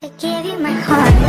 I gave you my heart